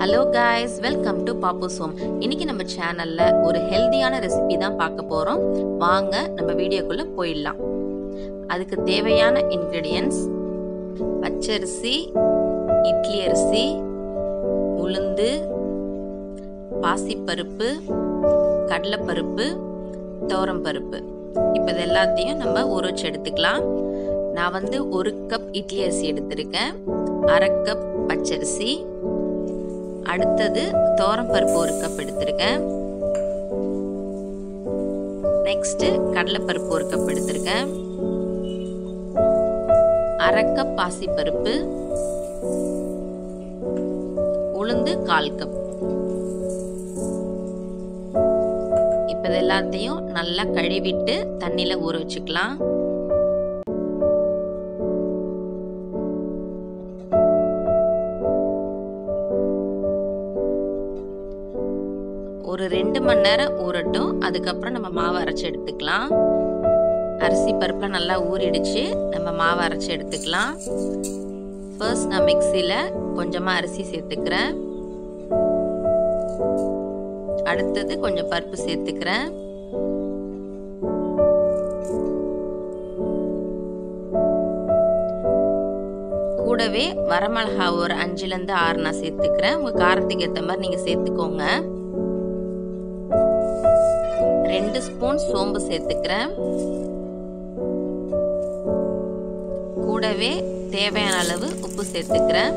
Hello guys welcome to பாப்பூஸ் home இன்னைக்கு நம்ம சேனல்ல ஒரு ஹெல்தியான ரெசிபி தான் பார்க்க போறோம். வாங்க நம்ம வீடியோக்குள்ள போயிடலாம். அதுக்கு தேவையான இன்க்ரீடியன்ஸ் பச்சரிசி இட்லி அரிசி உளுந்து பாசிப்பருப்பு கடலைப்பருப்பு பருப்பு. இப்போ இது எல்லாத்தையும் நம்ம ஊற வச்சு எடுத்துக்கலாம். நான் வந்து ஒரு கப் இட்லி அரிசி எடுத்திருக்கேன். அரை கப் பச்சரிசி அடுத்தது பருப்பு ஒரு கப் எடுத்திருக்கேன். நெக்ஸ்ட் கடலைப்பருப்பு ஒரு கப் எடுத்திருக்கேன். அரை கப் பாசிப்பருப்பு. உளுந்து கால் கப் இப்போ இது எல்லாத்தையும் நல்லா கழுவிட்டு தண்ணியில் ஊற வச்சுக்கலாம். ஒரு ரெண்டு மணி நேரம் ஊறட்டும். அதுக்கப்புறம் நம்ம மாவு அரைச்சி எடுத்துக்கலாம். அரிசி பருப்பை நல்லா ஊறிடுச்சு. நம்ம மாவு அரைச்சி எடுத்துக்கலாம். ஃபர்ஸ்ட் நான் மிக்சியில் கொஞ்சமாக அரிசி சேர்த்துக்கிறேன். அடுத்தது கொஞ்சம் பருப்பு சேர்த்துக்கிறேன். கூடவே வரமிளகா ஒரு அஞ்சுலேருந்து ஆறு நான் சேர்த்துக்கிறேன். உங்கள் காரத்துக்கு ஏற்ற மாதிரி நீங்கள் சேர்த்துக்கோங்க. ரெண்டு ஸ்பூன் சோம்பு சேர்த்துக்கிறேன். கூடவே தேவையான அளவு உப்பு சேர்த்துக்கிறேன்.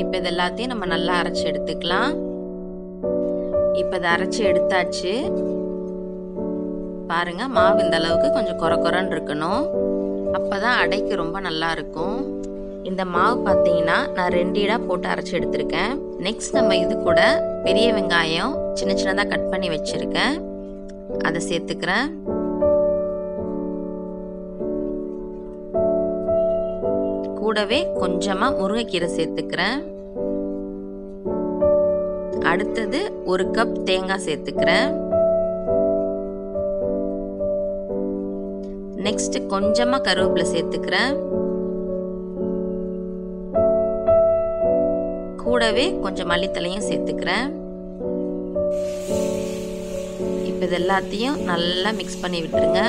இப்போ இது எல்லாத்தையும் நம்ம நல்லா அரைச்சி எடுத்துக்கலாம். இப்போ இதை அரைச்சி எடுத்தாச்சு. பாருங்க மாவு இந்த அளவுக்கு கொஞ்சம் குறை குறைன்னு இருக்கணும். அப்போதான் அடைக்கு ரொம்ப நல்லா இருக்கும். இந்த மாவு பார்த்தீங்கன்னா நான் ரெண்டு இடா போட்டு அரைச்சி எடுத்திருக்கேன். நெக்ஸ்ட் நம்ம இது கூட பெரிய வெங்காயம் சின்ன சின்னதாக கட் பண்ணி வச்சுருக்கேன். அதை சேர்த்துக்கிறேன். கூடவே கொஞ்சமாக முருங்கைக்கீரை சேர்த்துக்கிறேன். அடுத்தது ஒரு கப் தேங்காய் சேர்த்துக்கிறேன். நெக்ஸ்ட் கொஞ்சமாக கருவேப்பிலை சேர்த்துக்கிறேன். கூடவே கொஞ்சம் மல்லித்தலையும் சேர்த்துக்கிறேன். இப்போ இது எல்லாத்தையும் நல்லா மிக்ஸ் பண்ணி விட்டுருங்க.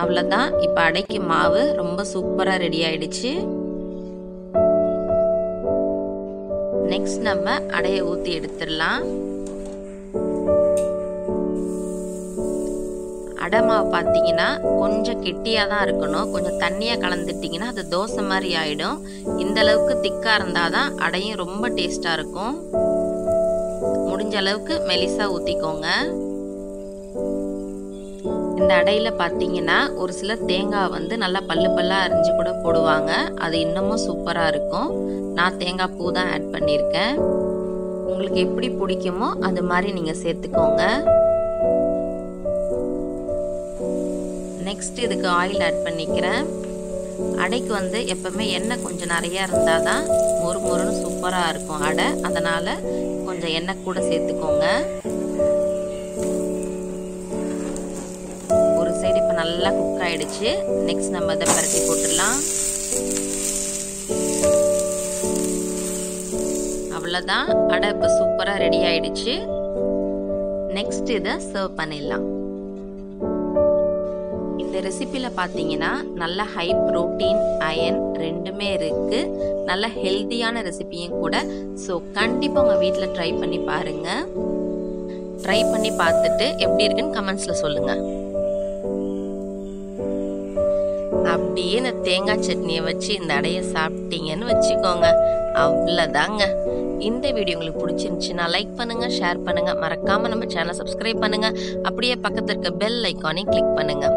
அவ்வளோதான் இப்போ அடைக்கு மாவு ரொம்ப சூப்பராக ரெடி ஆயிடுச்சு. நெக்ஸ்ட் நம்ம அடையை ஊற்றி எடுத்துடலாம். அடை மாவு பார்த்தீங்கன்னா கொஞ்சம் கெட்டியாக தான் இருக்கணும். கொஞ்சம் தண்ணியாக கலந்துட்டிங்கன்னா அது தோசை மாதிரி ஆகிடும் இந்த அளவுக்கு திக்காக இருந்தால் தான் அடையும் ரொம்ப டேஸ்ட்டாக இருக்கும். முடிஞ்ச அளவுக்கு மெலிசாக ஊற்றிக்கோங்க இந்த அடையில் பார்த்தீங்கன்னா ஒரு சில தேங்காய் வந்து நல்லா பல்லு பல்லாக அரிஞ்சு கூட போடுவாங்க. அது இன்னமும் சூப்பராக இருக்கும். நான் தேங்காய் பூ தான் ஆட் பண்ணியிருக்கேன். உங்களுக்கு எப்படி பிடிக்குமோ அது மாதிரி நீங்கள் சேர்த்துக்கோங்க. நெக்ஸ்ட் இதுக்கு ஆயில் ஆட் பண்ணிக்கிறேன். அடைக்கு வந்து எப்பவுமே எண்ணெய் கொஞ்சம் நிறையா இருந்தால் தான் மொறு மொறுன்னு சூப்பராக இருக்கும் அடை. அதனால் கொஞ்சம் எண்ணெய் கூட சேர்த்துக்கோங்க. ஒரு சைடு இப்போ நல்லா குக் ஆகிடுச்சு நெக்ஸ்ட் நம்ம இதை பரட்டி போட்டுடலாம். அவ்வளோதான் அடை இப்போ சூப்பராக ரெடி ஆயிடுச்சு. நெக்ஸ்ட் இதை சர்வ் பண்ணிடலாம். இந்த ரெசிப்பியில் பார்த்தீங்கன்னா நல்ல ஹை ப்ரோட்டீன் அயன் ரெண்டுமே இருக்குது நல்ல ஹெல்த்தியான ரெசிப்பியும் கூட. ஸோ கண்டிப்பாக உங்கள் வீட்டில் ட்ரை பண்ணி பாருங்கள் ட்ரை பண்ணி பார்த்துட்டு எப்படி இருக்குன்னு கமெண்ட்ஸில் சொல்லுங்கள் அப்படியே இந்த தேங்காய் சட்னியை வச்சு இந்த அடையை சாப்பிட்டீங்கன்னு வச்சுக்கோங்க. அவ்வளோதாங்க இந்த வீடியோ உங்களுக்கு பிடிச்சிருந்துச்சுன்னா லைக் பண்ணுங்கள் ஷேர் பண்ணுங்கள் மறக்காமல் நம்ம சேனலை சப்ஸ்கிரைப் பண்ணுங்கள் அப்படியே பக்கத்தில் இருக்க பெல் ஐக்கானையும் கிளிக் பண்ணுங்கள்